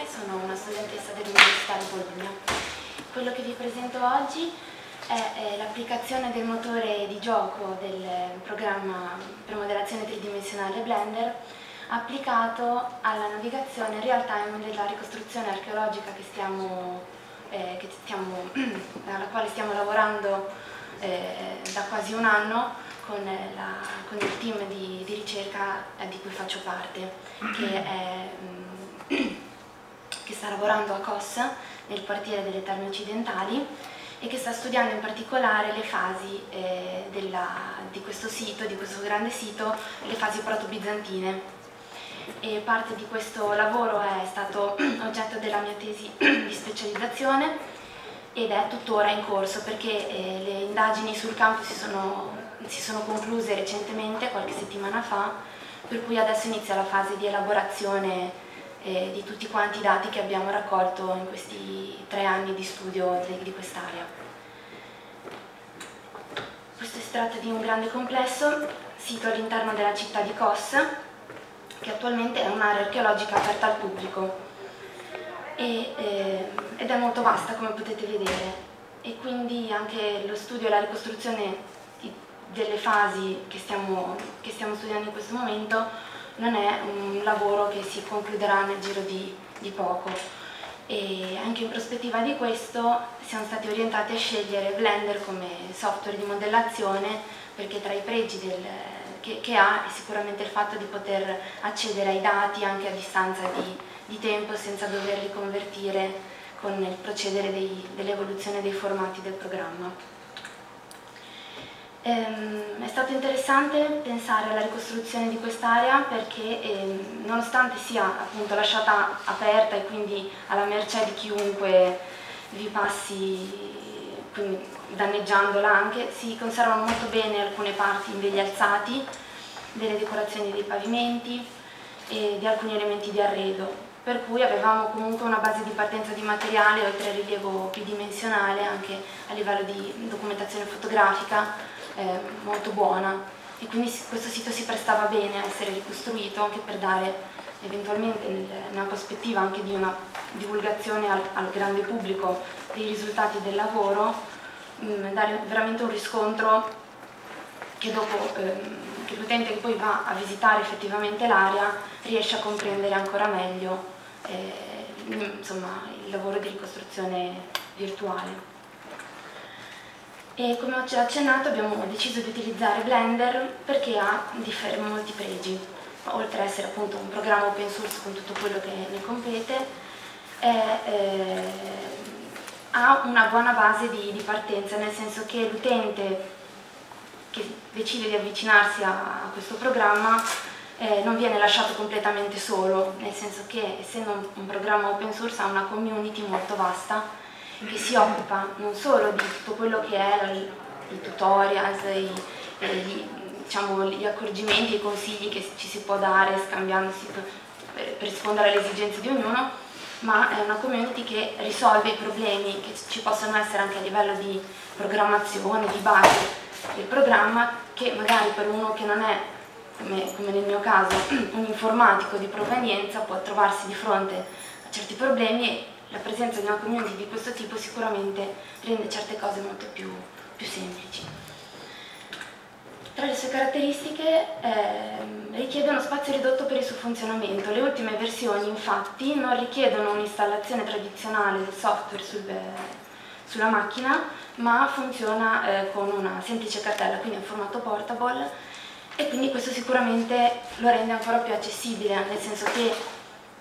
e sono una studentessa dell'Università di Bologna. Quello che vi presento oggi è, l'applicazione del motore di gioco del programma per modellazione tridimensionale Blender applicato alla navigazione real time della ricostruzione archeologica che stiamo, eh, stiamo, alla quale stiamo lavorando eh, da quasi un anno con, la, con il team di, di ricerca di cui faccio parte, che, è, mm, sta lavorando a COS nel quartiere delle Terme Occidentali e che sta studiando in particolare le fasi eh, della, di questo sito, di questo grande sito, le fasi proto-bizantine. E parte di questo lavoro è stato oggetto della mia tesi di specializzazione ed è tuttora in corso perché eh, le indagini sul campo si sono si sono concluse recentemente, qualche settimana fa, per cui adesso inizia la fase di elaborazione eh, di tutti quanti i dati che abbiamo raccolto in questi tre anni di studio di, di quest'area. Questo si tratta di un grande complesso sito all'interno della città di Kos, che attualmente è un'area archeologica aperta al pubblico e, eh, ed è molto vasta come potete vedere e quindi anche lo studio e la ricostruzione delle fasi che stiamo, che stiamo, studiando in questo momento non è un lavoro che si concluderà nel giro di, di poco e anche in prospettiva di questo siamo stati orientati a scegliere Blender come software di modellazione perché tra i pregi del, che, che, ha è sicuramente il fatto di poter accedere ai dati anche a distanza di, di tempo senza doverli convertire con il procedere dell'evoluzione dei formati del programma. Ehm, è stato interessante pensare alla ricostruzione di quest'area perché ehm, nonostante sia appunto lasciata aperta e quindi alla mercé di chiunque vi passi, quindi danneggiandola anche, si conservano molto bene alcune parti degli alzati, delle decorazioni dei pavimenti e di alcuni elementi di arredo. Per cui avevamo comunque una base di partenza di materiale oltre al rilievo bidimensionale anche a livello di documentazione fotografica eh, molto buona e quindi questo sito si prestava bene a essere ricostruito anche per dare eventualmente nella prospettiva anche di una divulgazione al, al grande pubblico dei risultati del lavoro, mh, mm, dare veramente un riscontro che dopo ehm, che l'utente che poi va a visitare effettivamente l'area riesce a comprendere ancora meglio eh, insomma, il lavoro di ricostruzione virtuale. E come ho già accennato abbiamo deciso di utilizzare Blender perché ha molti pregi, oltre ad essere appunto un programma open source con tutto quello che ne compete, è, eh, ha una buona base di, di partenza, nel senso che l'utente che decide di avvicinarsi a, a questo programma eh, non viene lasciato completamente solo, nel senso che essendo un, un programma open source ha una community molto vasta che si occupa non solo di tutto quello che è i tutorials, i, gli, diciamo, gli accorgimenti, i consigli che ci si può dare scambiandosi per, per rispondere alle esigenze di ognuno, ma è una community che risolve i problemi che ci possono essere anche a livello di programmazione, di base del programma, che magari per uno che non è, come, come nel mio caso, un informatico di provenienza può trovarsi di fronte a certi problemi la presenza di una community di questo tipo sicuramente rende certe cose molto più, più semplici. Tra le sue caratteristiche eh, richiede uno spazio ridotto per il suo funzionamento. Le ultime versioni infatti non richiedono un'installazione tradizionale del software sul, sulla macchina, ma funziona eh, con una semplice cartella, quindi in formato portable e quindi questo sicuramente lo rende ancora più accessibile, nel senso che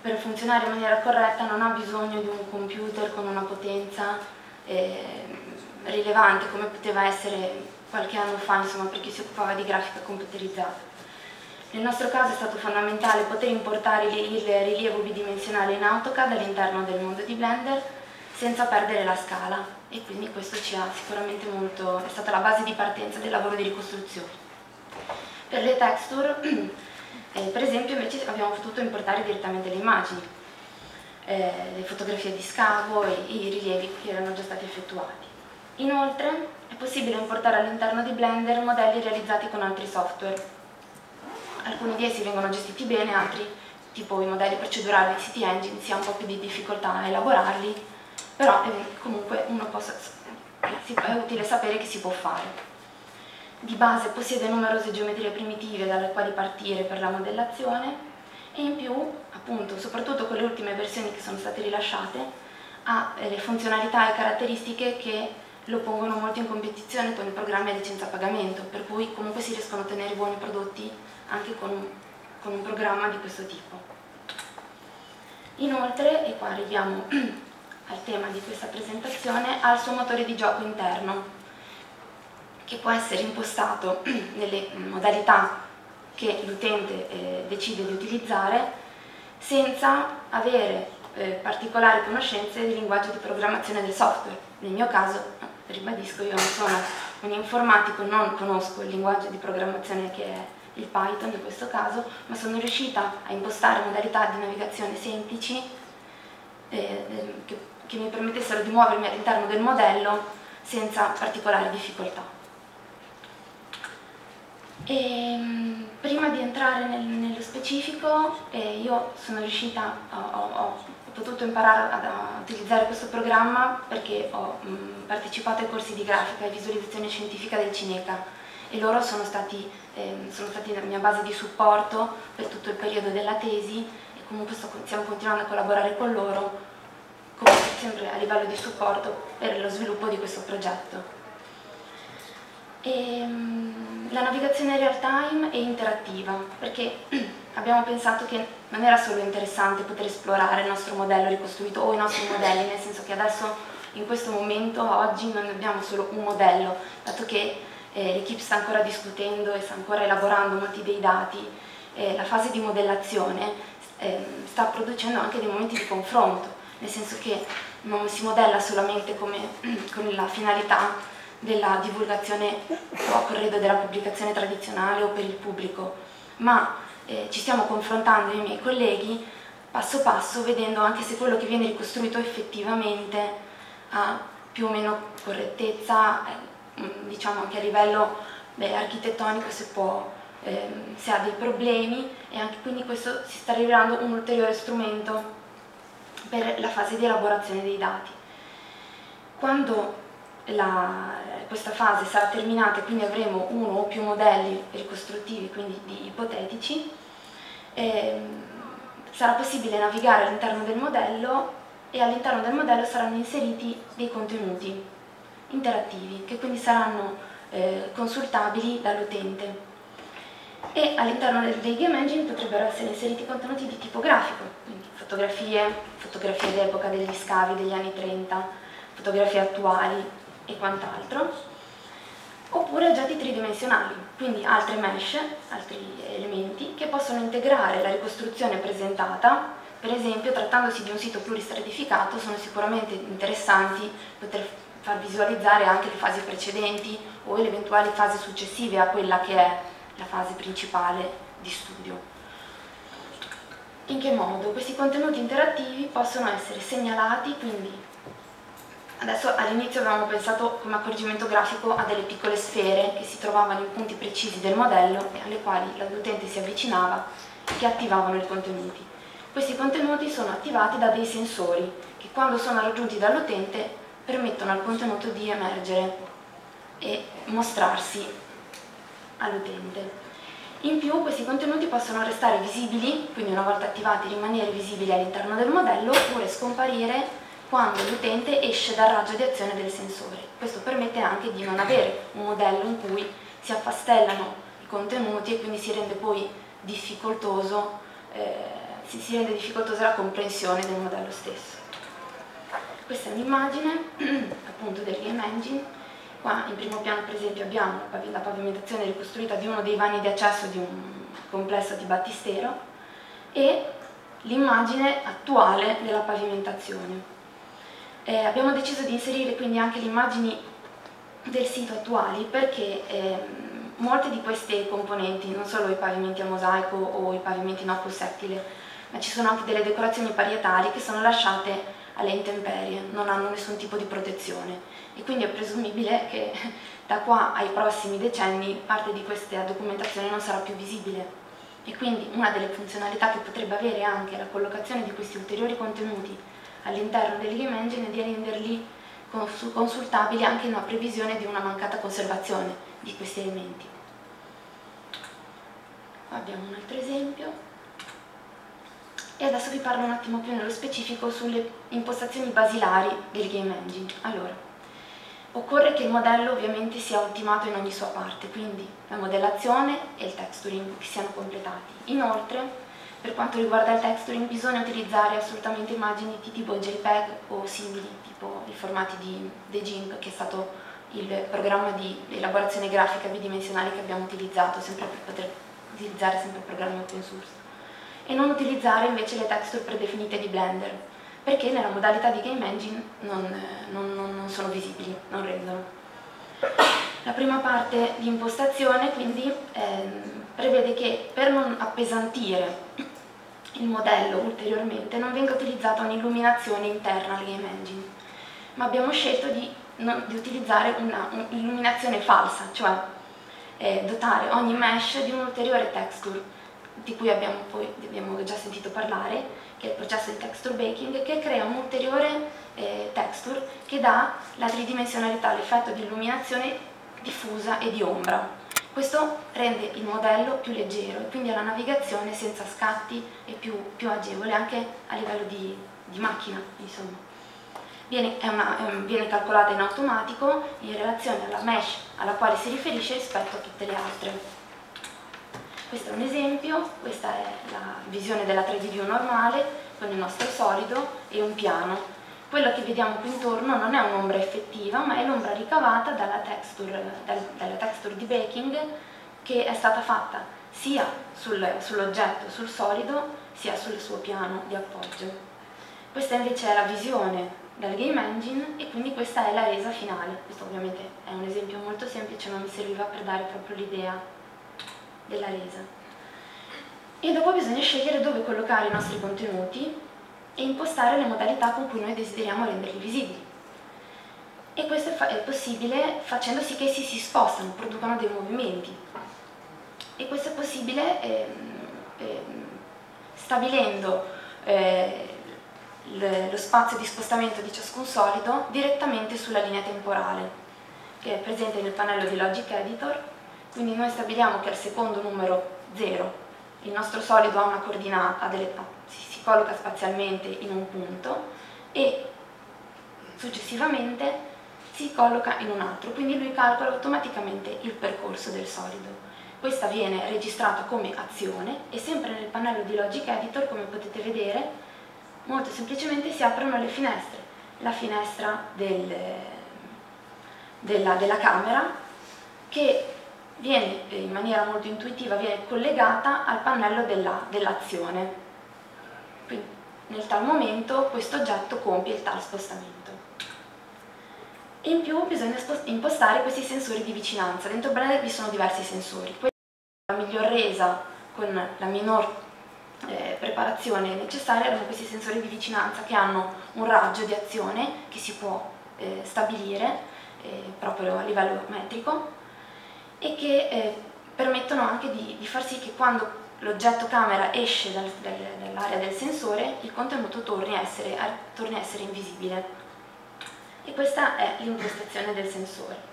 per funzionare in maniera corretta non ha bisogno di un computer con una potenza eh, rilevante come poteva essere qualche anno fa insomma, per chi si occupava di grafica computerizzata. Nel nostro caso è stato fondamentale poter importare il rilievo bidimensionale in AutoCAD all'interno del mondo di Blender senza perdere la scala e quindi questo ci ha sicuramente molto, è stata la base di partenza del lavoro di ricostruzione. Per le texture Eh, per esempio invece abbiamo potuto importare direttamente le immagini, eh, le fotografie di scavo e, i rilievi che erano già stati effettuati. Inoltre è possibile importare all'interno di Blender modelli realizzati con altri software. Alcuni di essi vengono gestiti bene, altri tipo i modelli procedurali di City Engine, si ha un po' più di difficoltà a elaborarli, però eh, comunque possa, è utile sapere che si può fare. Di base possiede numerose geometrie primitive dalle quali partire per la modellazione e in più, appunto, soprattutto con le ultime versioni che sono state rilasciate, ha eh, le funzionalità e caratteristiche che lo pongono molto in competizione con i programmi a licenza pagamento, per cui comunque si riescono a ottenere buoni prodotti anche con con un programma di questo tipo. Inoltre, e qua arriviamo al tema di questa presentazione, ha il suo motore di gioco interno, che può essere impostato nelle modalità che l'utente eh, decide di utilizzare senza avere eh, particolari conoscenze di linguaggio di programmazione del software. Nel mio caso, ribadisco, io non sono un informatico, non conosco il linguaggio di programmazione che è il Python in questo caso, ma sono riuscita a impostare modalità di navigazione semplici eh, eh che, che mi permettessero di muovermi all'interno del modello senza particolari difficoltà. E, ehm, prima di entrare nel, nello specifico, eh, io sono riuscita, ho, ho, ho potuto imparare a, a, utilizzare questo programma perché ho mh, partecipato ai corsi di grafica e visualizzazione scientifica del Cineca e loro sono stati, eh, sono stati la mia base di supporto per tutto il periodo della tesi e comunque sto, stiamo continuando a collaborare con loro sempre a livello di supporto per lo sviluppo di questo progetto. E, um, la navigazione real time è interattiva perché abbiamo pensato che non era solo interessante poter esplorare il nostro modello ricostruito o i nostri modelli, nel senso che adesso in questo momento, oggi, non abbiamo solo un modello, dato che eh, l'equipe sta ancora discutendo e sta ancora elaborando molti dei dati, eh, la fase di modellazione eh, sta producendo anche dei momenti di confronto, nel senso che non si modella solamente come, con la finalità della divulgazione o a corredo della pubblicazione tradizionale o per il pubblico, ma eh, ci stiamo confrontando i miei colleghi passo passo vedendo anche se quello che viene ricostruito effettivamente ha più o meno correttezza, eh, mm, diciamo anche a livello beh, architettonico se, può, eh, se ha dei problemi e anche quindi questo si sta rivelando un ulteriore strumento per la fase di elaborazione dei dati. Quando la, questa fase sarà terminata e quindi avremo uno o più modelli ricostruttivi, quindi di ipotetici, eh, sarà possibile navigare all'interno del modello e all'interno del modello saranno inseriti dei contenuti interattivi che quindi saranno eh, consultabili dall'utente. E all'interno dei game engine potrebbero essere inseriti contenuti di tipo grafico, quindi fotografie, fotografie d'epoca degli scavi degli anni 30, fotografie attuali, e quant'altro, oppure oggetti tridimensionali, quindi altre mesh, altri elementi che possono integrare la ricostruzione presentata, per esempio trattandosi di un sito pluristratificato sono sicuramente interessanti poter far visualizzare anche le fasi precedenti o le eventuali fasi successive a quella che è la fase principale di studio. In che modo? Questi contenuti interattivi possono essere segnalati, quindi Adesso all'inizio avevamo pensato come accorgimento grafico a delle piccole sfere che si trovavano in punti precisi del modello e alle quali l'utente si avvicinava e che attivavano i contenuti. Questi contenuti sono attivati da dei sensori che quando sono raggiunti dall'utente permettono al contenuto di emergere e mostrarsi all'utente. In più questi contenuti possono restare visibili, quindi una volta attivati rimanere visibili all'interno del modello oppure scomparire quando l'utente esce dal raggio di azione del sensore. Questo permette anche di non avere un modello in cui si affastellano i contenuti e quindi si rende poi difficoltoso, eh, si, si rende difficoltosa la comprensione del modello stesso. Questa è un'immagine appunto del Game Engine. Qua in primo piano per esempio abbiamo la pavimentazione ricostruita di uno dei vani di accesso di un complesso di battistero e l'immagine attuale della pavimentazione. Eh, abbiamo deciso di inserire quindi anche le immagini del sito attuali perché eh, molte di queste componenti, non solo i pavimenti a mosaico o i pavimenti in opus settile, ma ci sono anche delle decorazioni parietali che sono lasciate alle intemperie, non hanno nessun tipo di protezione e quindi è presumibile che da qua ai prossimi decenni parte di questa documentazione non sarà più visibile. E quindi una delle funzionalità che potrebbe avere anche la collocazione di questi ulteriori contenuti all'interno del game engine è di renderli consultabili anche in una previsione di una mancata conservazione di questi elementi. Abbiamo un altro esempio. E adesso vi parlo un attimo più nello specifico sulle impostazioni basilari del game engine. Allora, occorre che il modello ovviamente sia ultimato in ogni sua parte, quindi la modellazione e il texturing siano completati. Inoltre, per quanto riguarda il texturing, bisogna utilizzare assolutamente immagini di tipo JPEG o simili, tipo i formati di The GIMP, che è stato il programma di elaborazione grafica bidimensionale che abbiamo utilizzato sempre per poter utilizzare sempre programmi open source e non utilizzare invece le texture predefinite di Blender, perché nella modalità di Game Engine non, non, non sono visibili, non rendono. La prima parte di impostazione quindi ehm, prevede che per non appesantire il modello ulteriormente non venga utilizzata un'illuminazione interna al Game Engine, ma abbiamo scelto di, non, di utilizzare un'illuminazione falsa, cioè eh, dotare ogni mesh di un'ulteriore texture di cui abbiamo, poi, abbiamo già sentito parlare, che è il processo di texture baking, che crea un'ulteriore eh, texture che dà la tridimensionalità, l'effetto di illuminazione diffusa e di ombra. Questo rende il modello più leggero e quindi la navigazione senza scatti è più, più agevole anche a livello di, di macchina. Viene, una, un, viene calcolata in automatico in relazione alla mesh alla quale si riferisce rispetto a tutte le altre. Questo è un esempio, questa è la visione della 3D view normale con il nostro solido e un piano. Quello che vediamo qui intorno non è un'ombra effettiva, ma è l'ombra ricavata dalla texture, dal, dalla texture di baking che è stata fatta sia sul, sull'oggetto, sul solido, sia sul suo piano di appoggio. Questa invece è la visione dal game engine e quindi questa è la resa finale. Questo ovviamente è un esempio molto semplice ma mi serviva per dare proprio l'idea della resa. E dopo bisogna scegliere dove collocare i nostri contenuti e impostare le modalità con cui noi desideriamo renderli visibili. E questo è, possibile facendo sì che essi si spostano, producano dei movimenti. E questo è possibile eh, eh, stabilendo eh, lo spazio di spostamento di ciascun solido direttamente sulla linea temporale, che è presente nel pannello di Logic Editor quindi noi stabiliamo che al secondo numero 0 il nostro solido ha una coordinata, delle, si, colloca spazialmente in un punto e successivamente si colloca in un altro, quindi lui calcola automaticamente il percorso del solido. Questa viene registrata come azione e sempre nel pannello di Logic Editor, come potete vedere, molto semplicemente si aprono le finestre. La finestra del, della, della camera che viene eh, in maniera molto intuitiva viene collegata al pannello dell'azione. Dell Quindi nel tal momento questo oggetto compie il tal spostamento. In più bisogna impostare questi sensori di vicinanza. Dentro Blender vi sono diversi sensori. Questa è la miglior resa con la minor eh, preparazione necessaria erano questi sensori di vicinanza che hanno un raggio di azione che si può eh, stabilire eh, proprio a livello metrico e che eh, permettono anche di, di, far sì che quando l'oggetto camera esce dal, dal, dall'area del sensore il contenuto torni a, essere, a, torni a essere invisibile. E questa è l'impostazione del sensore.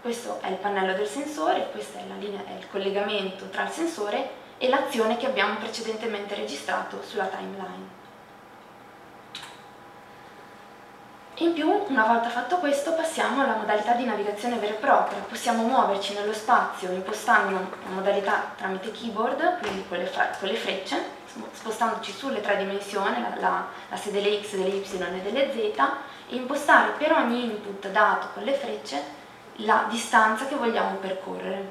Questo è il pannello del sensore, questo è, linea, è il collegamento tra il sensore e l'azione che abbiamo precedentemente registrato sulla timeline. In più, una volta fatto questo, passiamo alla modalità di navigazione vera e propria. Possiamo muoverci nello spazio impostando una modalità tramite keyboard, quindi con le, con le frecce, spostandoci sulle tre dimensioni, la, la, l'asse delle x, delle y e delle z, e impostare per ogni input dato con le frecce la distanza che vogliamo percorrere.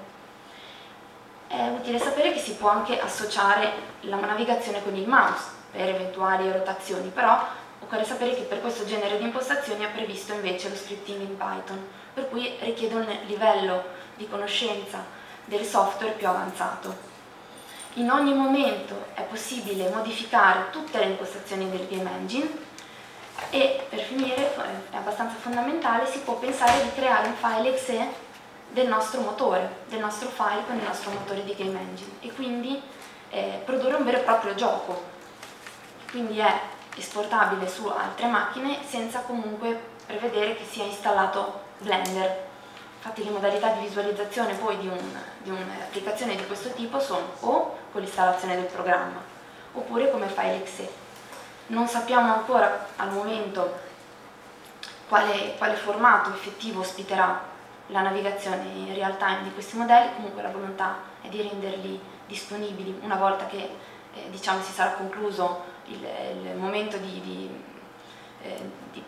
È utile sapere che si può anche associare la navigazione con il mouse per eventuali rotazioni, però Occorre sapere che per questo genere di impostazioni è previsto invece lo scripting in Python, per cui richiede un livello di conoscenza del software più avanzato. In ogni momento è possibile modificare tutte le impostazioni del game engine e per finire, è abbastanza fondamentale, si può pensare di creare un file exe del nostro motore, del nostro file con il nostro motore di game engine e quindi eh, produrre un vero e proprio gioco, quindi è esportabile su altre macchine senza comunque prevedere che sia installato Blender. Infatti le modalità di visualizzazione poi di, un, di un'applicazione di questo tipo sono o con l'installazione del programma oppure come file exe. Non sappiamo ancora al momento quale, quale formato effettivo ospiterà la navigazione in real time di questi modelli, comunque la volontà è di renderli disponibili una volta che eh, diciamo, si sarà concluso il, il momento di, di, eh, di,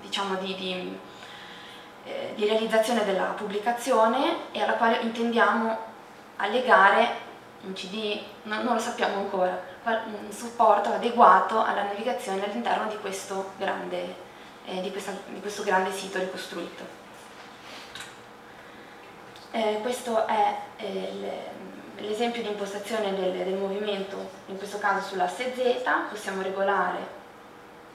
diciamo di eh, realizzazione della pubblicazione e alla quale intendiamo allegare un CD, no, non lo sappiamo ancora, un supporto adeguato alla navigazione all'interno di, eh, di, di questo grande sito ricostruito. Eh, questo è eh, l'esempio di impostazione del, del, movimento, in questo caso sull'asse Z, possiamo regolare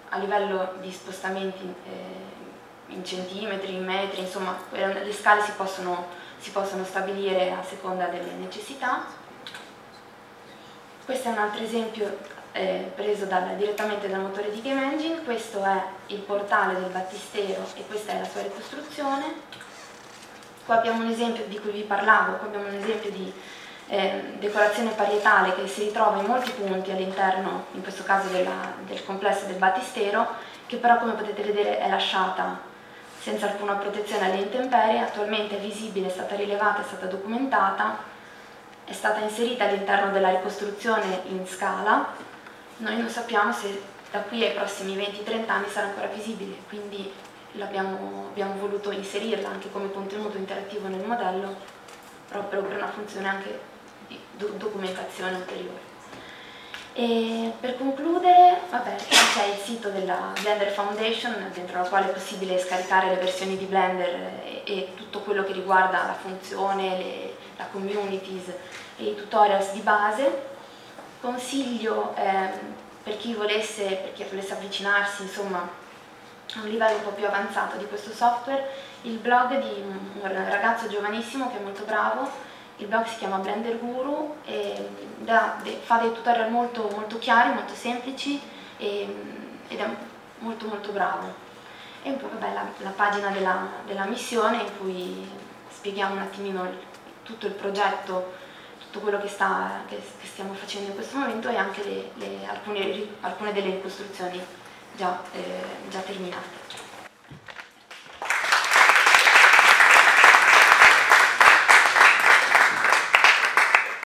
a livello di spostamenti eh, in centimetri, in metri, insomma le scale si possono, si possono stabilire a seconda delle necessità. Questo è un altro esempio eh, preso dal, direttamente dal motore di Game Engine, questo è il portale del battistero e questa è la sua ricostruzione Qua abbiamo un esempio di cui vi parlavo, qua abbiamo un esempio di eh, decorazione parietale che si ritrova in molti punti all'interno, in questo caso della, del complesso del battistero, che però come potete vedere è lasciata senza alcuna protezione alle intemperie, attualmente è visibile, è stata rilevata, è stata documentata, è stata inserita all'interno della ricostruzione in scala, noi non sappiamo se da qui ai prossimi 20-30 anni sarà ancora visibile, quindi abbiamo voluto inserirla anche come contenuto interattivo nel modello proprio per una funzione anche di do documentazione ulteriore. E per concludere, c'è il sito della Blender Foundation dentro la quale è possibile scaricare le versioni di Blender e, e tutto quello che riguarda la funzione, le, la communities e i tutorials di base. Consiglio eh, per chi volesse, per chi volesse avvicinarsi insomma, a un livello un po' più avanzato di questo software, il blog di un ragazzo giovanissimo che è molto bravo, il blog si chiama Blender Guru e da, de, fa dei tutorial molto, molto chiari, molto semplici e, ed è molto molto bravo. E poi vabbè, la, la pagina della, della, missione in cui spieghiamo un attimino il, tutto il progetto, tutto quello che, sta, che, che, stiamo facendo in questo momento e anche le, le, alcune, alcune delle ricostruzioni già, eh, già terminate.